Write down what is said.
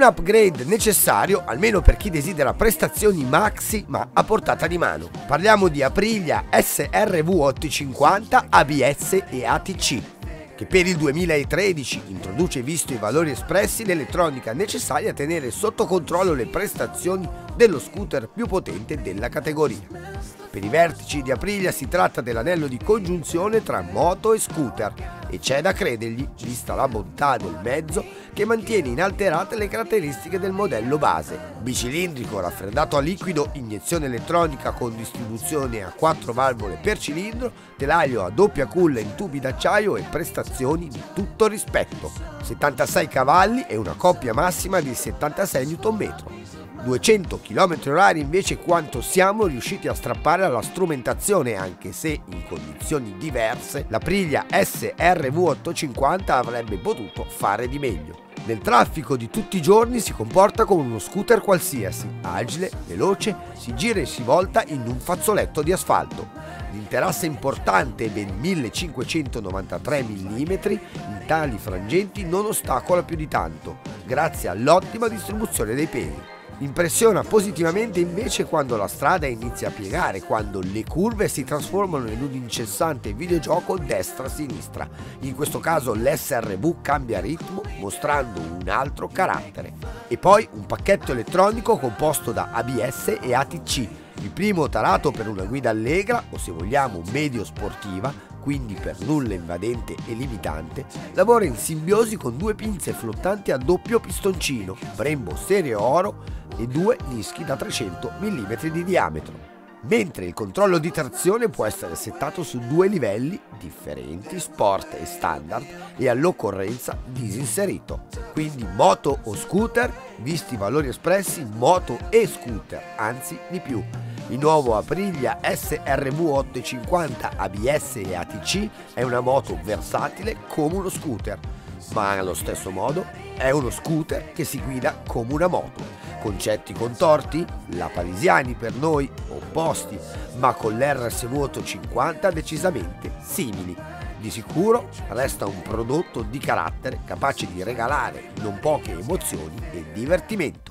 Un upgrade necessario almeno per chi desidera prestazioni maxi ma a portata di mano. Parliamo di Aprilia SRV 850 ABS e ATC che per il 2013 introduce visto i valori espressi l'elettronica necessaria a tenere sotto controllo le prestazioni dello scooter più potente della categoria. Per i vertici di Aprilia si tratta dell'anello di congiunzione tra moto e scooter e c'è da credergli, vista la bontà del mezzo, che mantiene inalterate le caratteristiche del modello base. Bicilindrico, raffreddato a liquido, iniezione elettronica con distribuzione a 4 valvole per cilindro, telaio a doppia culla in tubi d'acciaio e prestazioni di tutto rispetto. 76 cavalli e una coppia massima di 76 Nm. 200 km h invece quanto siamo riusciti a strappare alla strumentazione anche se in condizioni diverse la Priglia SRV 850 avrebbe potuto fare di meglio. Nel traffico di tutti i giorni si comporta come uno scooter qualsiasi, agile, veloce, si gira e si volta in un fazzoletto di asfalto. L'interasse importante, ben 1593 mm, in tali frangenti non ostacola più di tanto, grazie all'ottima distribuzione dei pesi. Impressiona positivamente invece quando la strada inizia a piegare, quando le curve si trasformano in un incessante videogioco destra-sinistra. In questo caso l'SRV cambia ritmo mostrando un altro carattere. E poi un pacchetto elettronico composto da ABS e ATC, il primo tarato per una guida allegra o se vogliamo medio sportiva, quindi per nulla invadente e limitante, lavora in simbiosi con due pinze flottanti a doppio pistoncino, Brembo Serie Oro e due dischi da 300 mm di diametro, mentre il controllo di trazione può essere settato su due livelli differenti, sport e standard, e all'occorrenza disinserito. Quindi moto o scooter, visti i valori espressi, moto e scooter, anzi di più. Il nuovo Aprilia SRV 850 ABS e ATC è una moto versatile come uno scooter, ma allo stesso modo è uno scooter che si guida come una moto concetti contorti, la Parisiani per noi opposti, ma con l'RS Vuoto 50 decisamente simili. Di sicuro resta un prodotto di carattere capace di regalare non poche emozioni e divertimento.